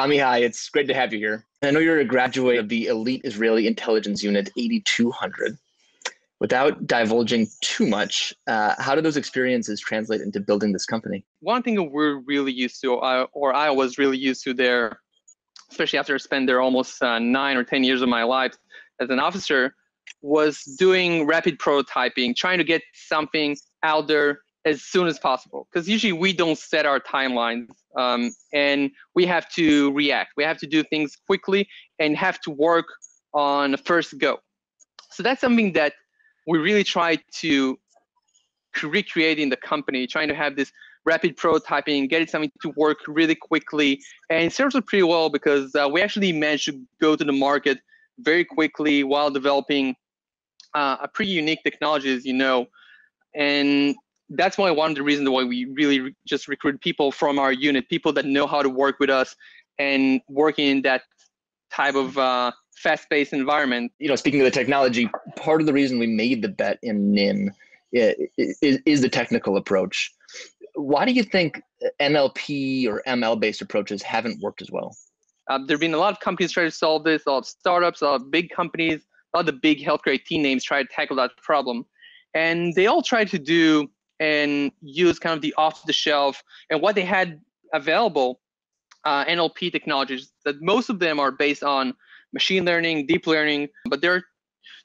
Amihai, it's great to have you here. I know you're a graduate of the elite Israeli intelligence unit 8200. Without divulging too much, uh, how do those experiences translate into building this company? One thing we're really used to, uh, or I was really used to there, especially after I spent there almost uh, nine or 10 years of my life as an officer, was doing rapid prototyping, trying to get something out there as soon as possible. Because usually we don't set our timelines um, and we have to react. We have to do things quickly and have to work on the first go. So that's something that we really try to recreate in the company, trying to have this rapid prototyping, getting something to work really quickly. And it serves us pretty well because uh, we actually managed to go to the market very quickly while developing uh, a pretty unique technology, as you know. And that's why one of the reasons why we really re- just recruit people from our unit, people that know how to work with us and working in that type of uh, fast-paced environment. You know, speaking of the technology, part of the reason we made the bet in Nym is, is the technical approach. Why do you think NLP or ML-based approaches haven't worked as well? Uh, there have been a lot of companies trying to solve this, a lot of startups, a lot of big companies, a lot of the big healthcare IT names try to tackle that problem. And they all try to do and use kind of the off the shelf and what they had available uh, NLP technologies that most of them are based on machine learning, deep learning, but there are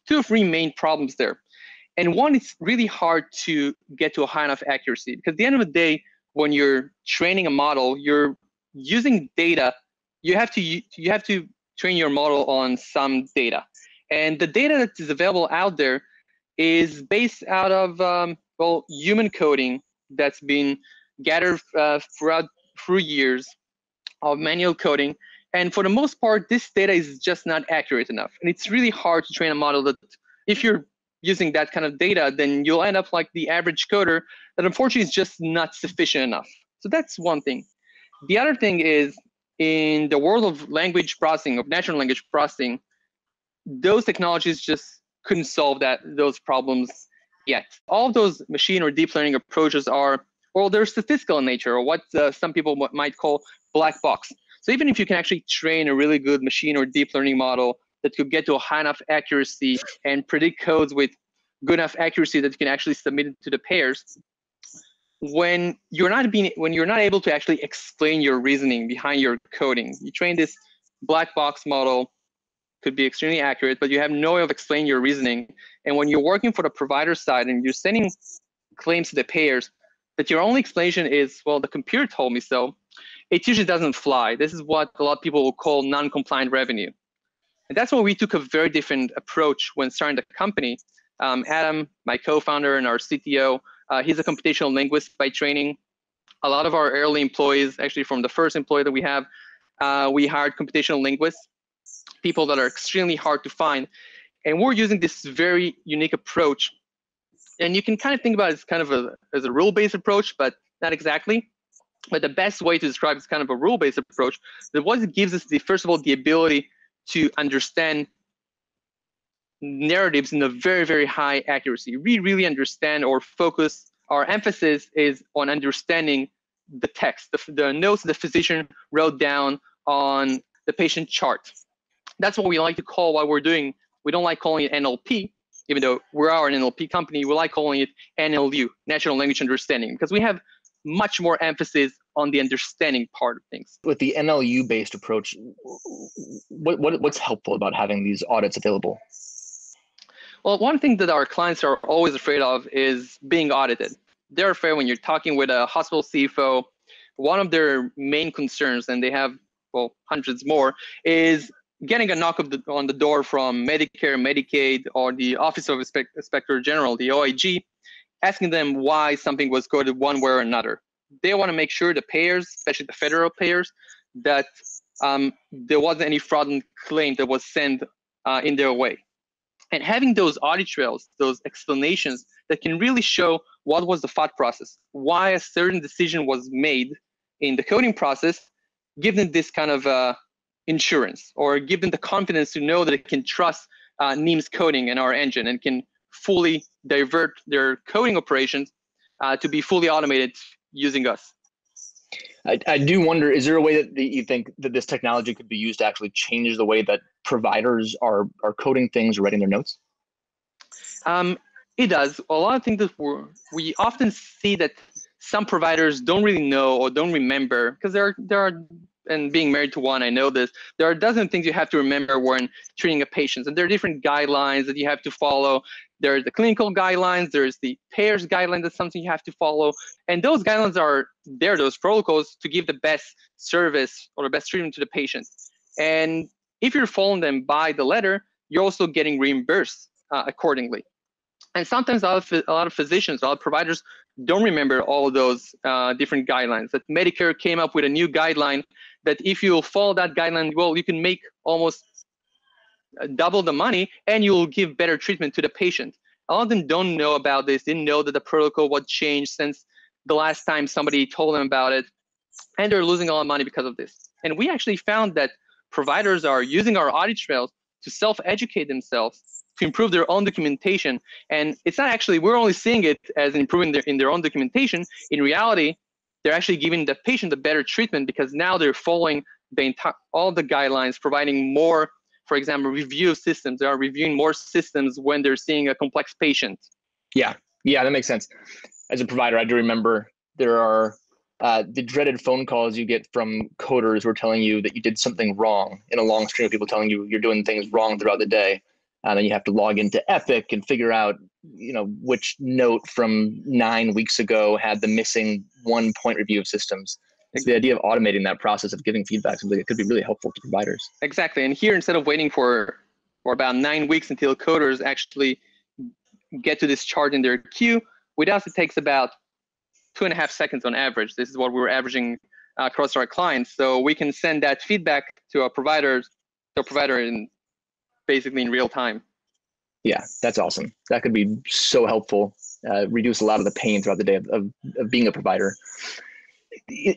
two or three main problems there. And one, it's really hard to get to a high enough accuracy because at the end of the day, when you're training a model, you're using data. You have to you have to train your model on some data, and the data that is available out there is based out of um, well, human coding that's been gathered uh, throughout through years of manual coding. And for the most part, this data is just not accurate enough. And it's really hard to train a model that if you're using that kind of data, then you'll end up like the average coder that unfortunately is just not sufficient enough. So that's one thing. The other thing is in the world of language processing, of natural language processing, those technologies just couldn't solve that those problems yet. All of those machine or deep learning approaches are, well, they're statistical in nature, or what uh, some people might call black box. So even if you can actually train a really good machine or deep learning model that could get to a high enough accuracy and predict codes with good enough accuracy that you can actually submit it to the payers, when you're not being when you're not able to actually explain your reasoning behind your coding, you train this black box model could be extremely accurate, but you have no way of explaining your reasoning. And when you're working for the provider side and you're sending claims to the payers, that your only explanation is, well, the computer told me so, it usually doesn't fly. This is what a lot of people will call non-compliant revenue. And that's why we took a very different approach when starting the company. Um, Adam, my co-founder and our CTO, uh, he's a computational linguist by training. A lot of our early employees, actually from the first employee that we have, uh, we hired computational linguists people that are extremely hard to find. And we're using this very unique approach. And you can kind of think about it as kind of a, as a rule-based approach, but not exactly. But the best way to describe is kind of a rule-based approach. That what it gives us the first of all the ability to understand narratives in a very, very high accuracy. We really understand or focus, our emphasis is on understanding the text, the, the notes the physician wrote down on the patient chart that's what we like to call what we're doing. We don't like calling it NLP, even though we are an NLP company. We like calling it NLU, Natural Language Understanding, because we have much more emphasis on the understanding part of things. With the NLU based approach, what, what, what's helpful about having these audits available? Well, one thing that our clients are always afraid of is being audited. They're afraid when you're talking with a hospital CFO, one of their main concerns, and they have well hundreds more, is getting a knock the, on the door from Medicare, Medicaid, or the Office of Inspector General, the OIG, asking them why something was coded one way or another. They want to make sure the payers, especially the federal payers, that um, there wasn't any fraudulent claim that was sent uh, in their way. And having those audit trails, those explanations that can really show what was the thought process, why a certain decision was made in the coding process, give them this kind of uh, insurance or give them the confidence to know that it can trust uh, Nym's coding and our engine and can fully divert their coding operations uh, to be fully automated using us. I, I do wonder is there a way that you think that this technology could be used to actually change the way that providers are are coding things or writing their notes um, it does a lot of things that we we often see that some providers don't really know or don't remember because there are there are and being married to one, I know this. There are a dozen things you have to remember when treating a patient, and there are different guidelines that you have to follow. There are the clinical guidelines. There's the payers guidelines. That's something you have to follow, and those guidelines are there. Those protocols to give the best service or the best treatment to the patient. And if you're following them by the letter, you're also getting reimbursed uh, accordingly. And sometimes a lot, of, a lot of physicians, a lot of providers don't remember all those uh, different guidelines. That Medicare came up with a new guideline that if you follow that guideline, well, you can make almost uh, double the money and you'll give better treatment to the patient. A lot of them don't know about this, didn't know that the protocol was changed since the last time somebody told them about it, and they're losing a lot of money because of this. And we actually found that providers are using our audit trails to self-educate themselves to improve their own documentation. And it's not actually, we're only seeing it as improving their, in their own documentation. In reality, they're actually giving the patient a better treatment because now they're following the entire, all the guidelines, providing more, for example, review systems. They are reviewing more systems when they're seeing a complex patient. Yeah, yeah, that makes sense. As a provider, I do remember there are uh, the dreaded phone calls you get from coders who are telling you that you did something wrong in a long string of people telling you you're doing things wrong throughout the day and then you have to log into Epic and figure out, you know, which note from nine weeks ago had the missing one point review of systems. It's the idea of automating that process of giving feedback something that could be really helpful to providers. Exactly. And here, instead of waiting for for about nine weeks until coders actually get to this chart in their queue, with us it takes about two and a half seconds on average. This is what we're averaging uh, across our clients. So we can send that feedback to our providers, to a provider in basically in real time. Yeah, that's awesome. That could be so helpful. Uh, reduce a lot of the pain throughout the day of, of, of being a provider.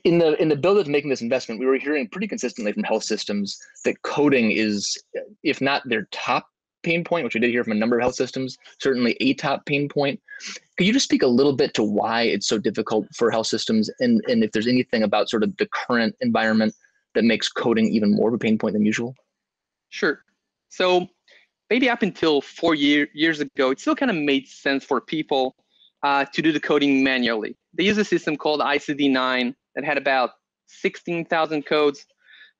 In the in the build of making this investment, we were hearing pretty consistently from health systems that coding is, if not their top pain point, which we did hear from a number of health systems, certainly a top pain point. Could you just speak a little bit to why it's so difficult for health systems, and and if there's anything about sort of the current environment that makes coding even more of a pain point than usual? Sure. So maybe up until four year, years ago, it still kind of made sense for people uh, to do the coding manually. They use a system called ICD-9 that had about 16,000 codes.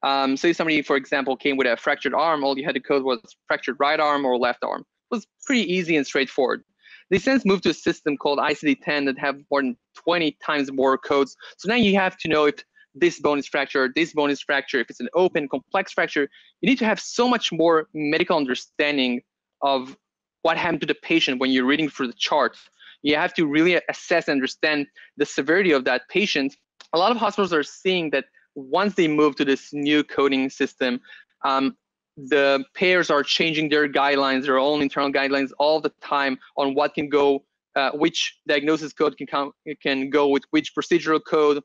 Um, so if somebody, for example, came with a fractured arm, all you had to code was fractured right arm or left arm. It was pretty easy and straightforward. They since moved to a system called ICD-10 that have more than 20 times more codes. So now you have to know if this bone is fractured, this bone is fractured, if it's an open, complex fracture, you need to have so much more medical understanding of what happened to the patient when you're reading through the charts. You have to really assess and understand the severity of that patient. A lot of hospitals are seeing that once they move to this new coding system, um, the payers are changing their guidelines, their own internal guidelines all the time on what can go, uh, which diagnosis code can, come, can go with which procedural code,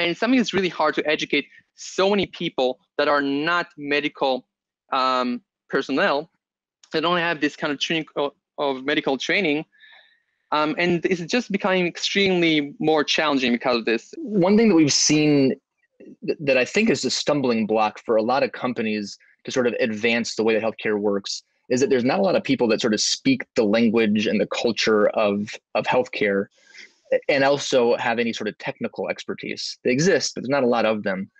and something that's really hard to educate so many people that are not medical um, personnel that don't have this kind of training of medical training um, and it's just becoming extremely more challenging because of this. One thing that we've seen that i think is a stumbling block for a lot of companies to sort of advance the way that healthcare works is that there's not a lot of people that sort of speak the language and the culture of of healthcare and also have any sort of technical expertise. They exist, but there's not a lot of them.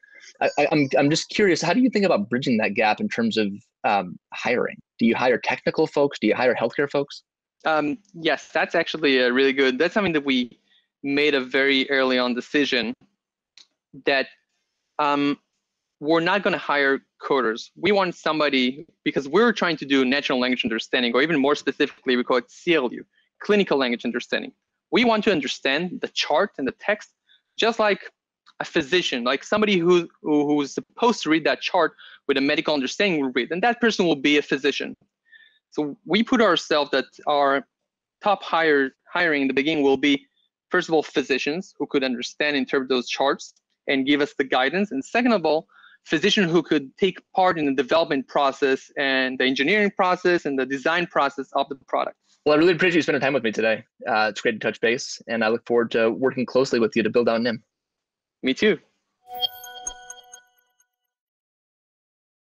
I, am I'm, I'm just curious, how do you think about bridging that gap in terms of um, hiring? Do you hire technical folks? Do you hire healthcare folks? Um, yes, that's actually a really good. That's something that we made a very early on decision that um, we're not going to hire coders. We want somebody because we're trying to do natural language understanding, or even more specifically, we call it CLU, clinical language understanding we want to understand the chart and the text just like a physician, like somebody who, who who's supposed to read that chart with a medical understanding will read, and that person will be a physician. So we put ourselves that our top hire hiring in the beginning will be first of all physicians who could understand interpret those charts and give us the guidance, and second of all physicians who could take part in the development process and the engineering process and the design process of the product. Well, I really appreciate you spending time with me today. Uh, it's great to touch base, and I look forward to working closely with you to build out Nym. Me too.